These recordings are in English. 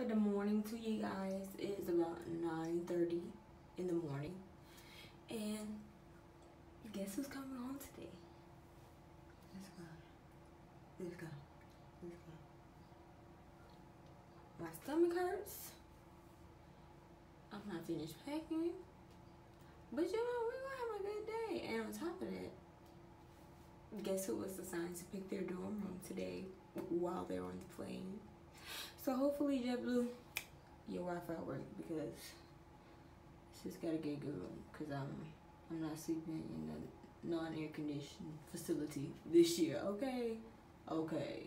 of the morning to you guys. It is about 9.30 in the morning. And guess who's coming home today? Let's go. Let's go. Let's go. My stomach hurts. I'm not finished packing. But you know, we're gonna have a good day. And on top of that, guess who was assigned to pick their dorm room today while they're on the plane? So hopefully JetBlue, your Wi-Fi work because it's just gotta get good room because I'm I'm not sleeping in a non-air conditioned facility this year. Okay, okay.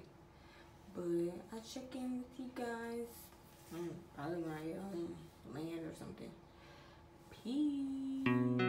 But I check in with you guys. Mm, probably I get land or something. Peace.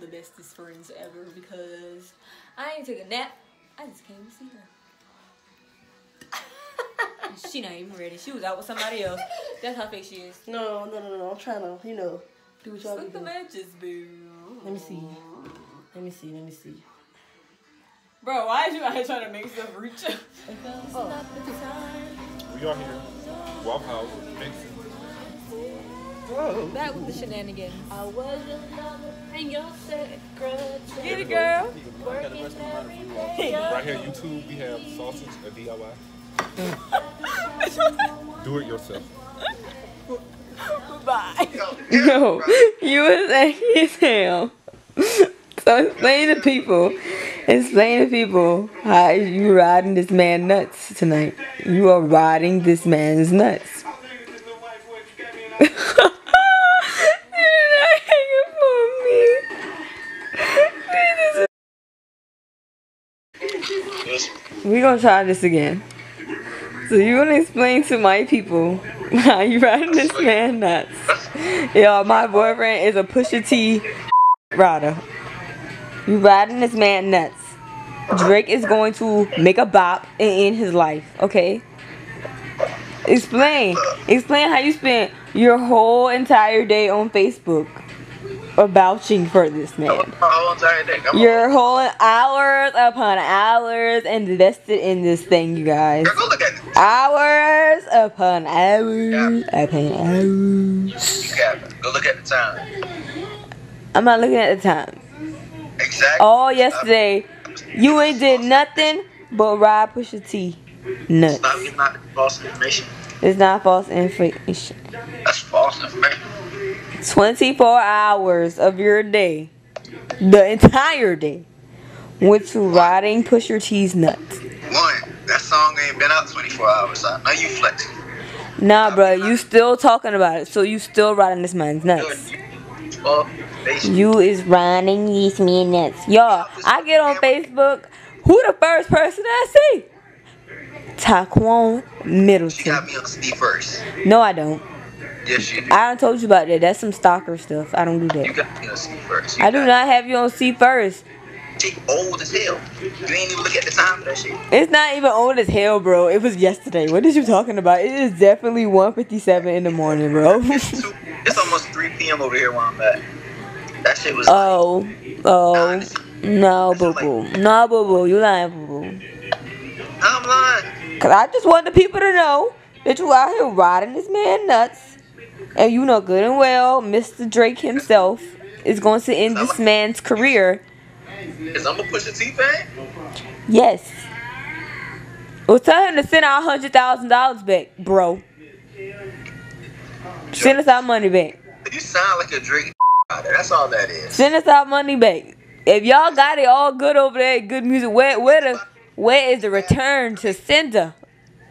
The bestest friends ever because I ain't took a nap. I just came to see her. she not even ready. She was out with somebody else. That's how fake she is. No, no, no, no. I'm trying to, you know, do what y'all do. The matches, boo. Let me see. Let me see. Let me see. Bro, why is you out here trying to make stuff reach? Oh. We are here. Waffle House, Mixon. That was the shenanigans. I was in love and your secret. Get it, girl. Working every day. Right here, YouTube, we have sausage, a DIY. Do it yourself. Bye. No, you was angry as hell. So explain to people, explain to people how you riding this man nuts tonight. You are riding this man's nuts. is- We gonna try this again. So you gonna explain to my people how you riding this man nuts? Yo, my boyfriend is a Pusha T rider. You riding this man nuts. Drake is going to make a bop and end his life, okay? Explain. Explain how you spent your whole entire day on Facebook vouching for this man. My whole entire day. Come on. Your whole hours upon hours invested in this thing, you guys. Girl, go look at it. Hours upon hours upon hours. Go look at the time. I'm not looking at the time. Exactly. All yesterday, you ain't did nothing but ride Pusha T. Nuts. Stop getting out the false information. It's not false information. That's false information. 24 hours of your day, the entire day, went to riding Pusha T's nuts. One, that song ain't been out 24 hours. I know you flexing. Nah, bro, you still talking about it, so you still riding this man's nuts. You is riding these men nuts. Y'all, I get on Facebook. Who the first person I see? Taquan Middleton. got me on Steve first. No, I don't. Yes, you do. I told you about that. That's some stalker stuff. I don't do You that. got me on Steve first. You I do not have you on C first. She old as hell. You ain't even look at the time of that shit. It's not even old as hell, bro. It was yesterday. What is you talking about? It is definitely 1.57 in the morning, bro. It's, two, it's almost 3 p.m. over here where I'm at. That shit was. oh, oh. No, boo boo. No, boo boo. You lying, boo boo. I'm lying. Cause I just want the people to know that you out here riding this man nuts. And you know good and well, Mr. Drake himself is going to end this man's career. Is I'm a Pusha T fan? Yes. Well, tell him to send our hundred thousand dollars back, bro. Send us our money back. You sound like a Drake. That's all that is. Send us our money back. If y'all got it all good over there, good music, where where the where is the return to sender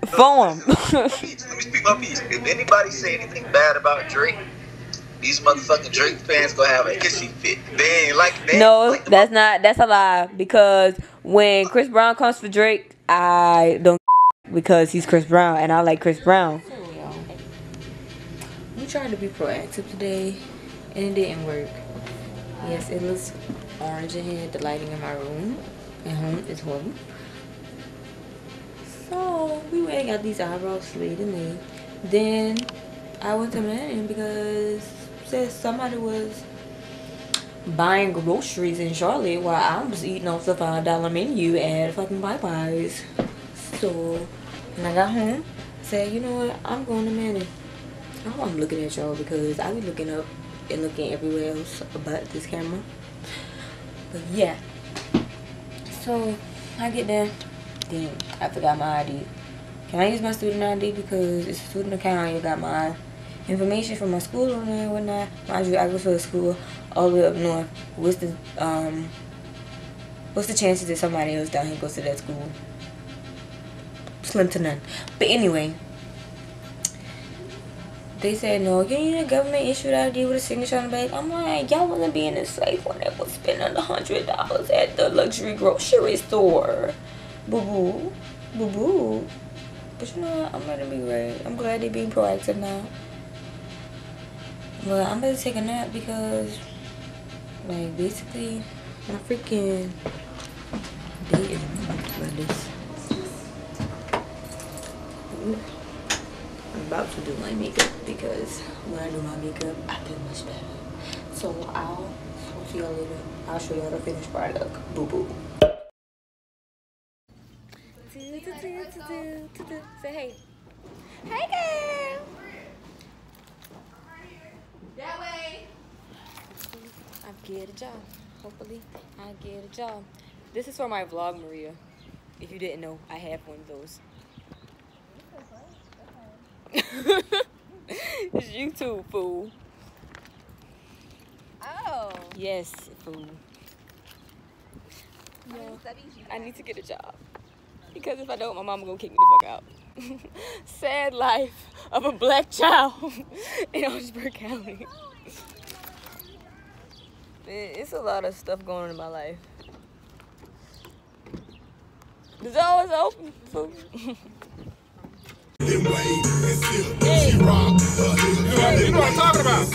form? Let me speak my piece. If anybody say anything bad about Drake, these motherfucking Drake fans gonna have a hissy fit. They ain't like they ain't No, like that's not. That's a lie. Because when Chris Brown comes for Drake, I don't because he's Chris Brown and I like Chris Brown. We tried to be proactive today, and it didn't work. Yes, it looks orange in here. The lighting in my room at home is horrible. We went got these eyebrows slayed and. Then I went to Manning because said somebody was buying groceries in Charlotte while I was eating off the five dollar menu at fucking Popeyes. So when I got home, said, you know what, I'm going to Manning. I don't want to looking at y'all because I be looking up and looking everywhere else but this camera. But yeah. So I get there. Then I forgot my ID. Can I use my student ID because it's a student account? You got my information from my school on there and whatnot. Mind you, I go to a school all the way up north. What's the um? What's the chances that somebody else down here goes to that school? Slim to none. But anyway, they said no. You need a government issued ID with a signature on the back. I'm like, y'all wasn't being as safe when they was spending a hundred dollars at the luxury grocery store. Boo boo, boo boo. But you know what? I'm gonna be great. I'm glad they're being proactive now. But I'm gonna take a nap because, like, basically, my freaking day is by this. I'm about to do my makeup because when I do my makeup, I feel much better. So I'll, I'll see y'all later. I'll show y'all the finished product. Boo boo. Say hey. Hey girl. That way. I get a job. Hopefully, I get a job. This is for my vlog, Maria. If you didn't know, I have one of those. it's YouTube, fool. Oh. Yes, fool. I need to get a job. Because if I don't, my mama gonna kick me the fuck out. Sad life of a black child in Orangeburg County. It's a lot of stuff going on in my life. The door is open. fool. You know what I'm talking about.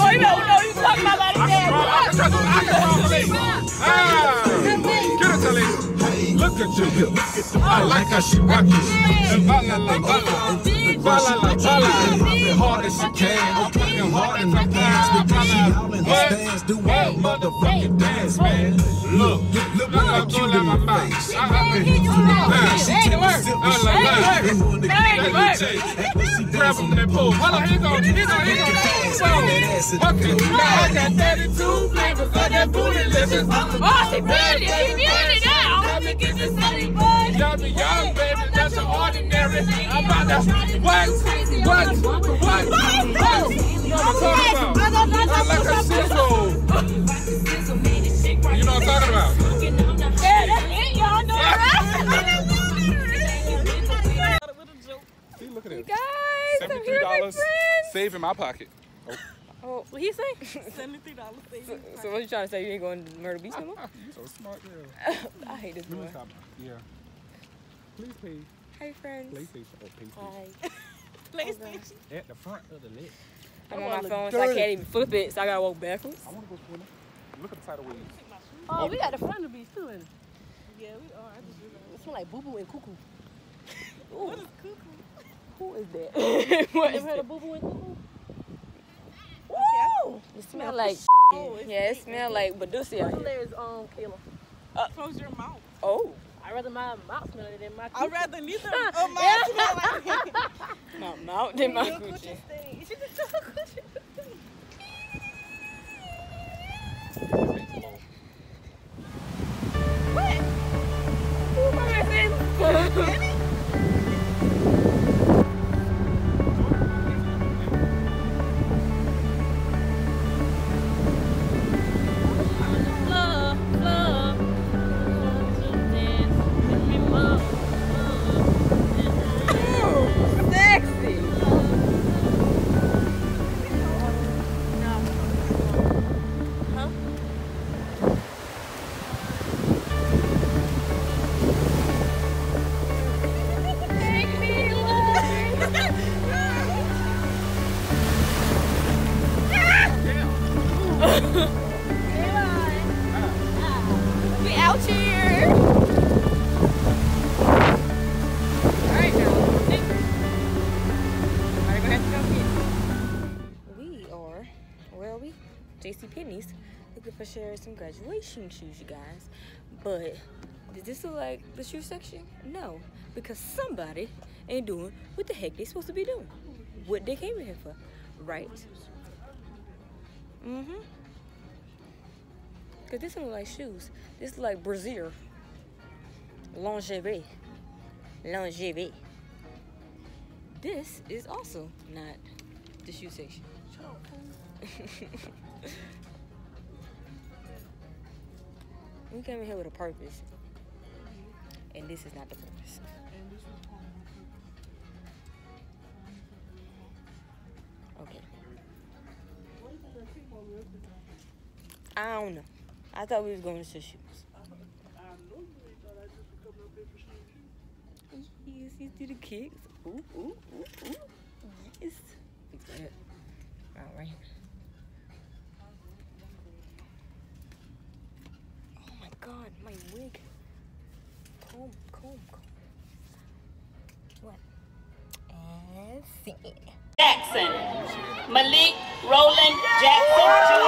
Oh, you know, you talking about like that. I can I can properly. Get it, ah. Look at you. I like how she rock it. And la la la. La la ba la. Hard as she can. I'm Working hard in the pants. But she all in her stands. Do what motherfucking dance, man. Look, look what I'm doing in my face. I have it. She take a sip and she and wanna get that J. Grab him that pole. Hold on, here go. Here go, here go. Okay, now I got 32 flavors of that booty lips. Oh, she really, she really now. Let me get this money, boy. Y'all be young, baby, that's an ordinary. I'm about to, what, what, what, what? You know what I'm talking about? I like a sizzle. You know what I'm talking about? Yeah, that's it, y'all know that. See, look at it. Guys, I'm Seventy-three here with dollars friends. saved in my pocket. Oh, Oh, what he say? Seventy-three dollars. So, so what you trying to say? You ain't going to Murder Beach no more? You so smart, girl. I hate this Let boy. stop. Yeah. Please pay Hey friends. PlayStation or PlayStation Hi. PlayStation. At the front of the leg. I'm on my phone, so I can't even flip it, so I gotta walk backwards. I want to go swimming. Look at the tidal waves. Oh, we got the front of the beach too, ain't it? Yeah, we are. I just realized. It smell like boo boo and cuckoo. What is cuckoo? Who is that? what is Ever heard that? of boo boo and cuckoo? Woo! It smell like Oh, yeah, it smell like Badusi out What's here. hilarious, um, Kayla? Close your mouth. Oh, I'd rather my mouth smell it than my I'd coochie. rather neither of mine smell like my mouth than my Your Gucci. coochie stink. Love, graduation shoes, you guys. But did this look like the shoe section? No, because somebody ain't doing what the heck they supposed to be doing. What they came in here for, right? Mm-hmm. Cause this don't look like shoes. This is like brassiere. Lingerie. Lingerie. This is also not the shoe section. we came in here with a purpose. And this is not the purpose. Okay. I don't know. I thought we was going to shoes. Yes, you do the kicks. Ooh, ooh, ooh, ooh. Yes. All right. Oh my god, my wig. Comb, comb, comb. What? See. Jackson. Malik Roland Jackson.